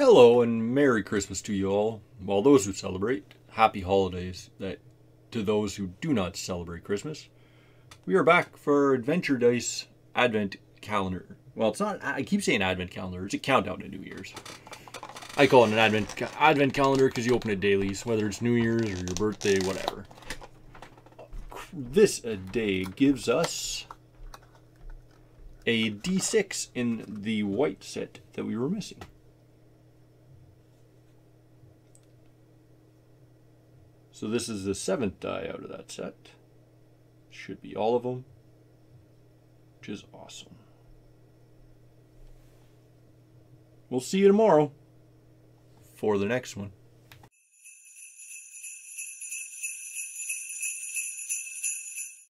Hello and Merry Christmas to you all. Well, those who celebrate, happy holidays that to those who do not celebrate Christmas. We are back for Adventure Dice Advent Calendar. Well, it's not. I keep saying Advent Calendar. It's a countdown to New Year's. I call it an Advent Advent Calendar because you open it daily, so whether it's New Year's or your birthday, whatever. This day gives us a D6 in the white set that we were missing. So this is the seventh die out of that set. Should be all of them, which is awesome. We'll see you tomorrow for the next one.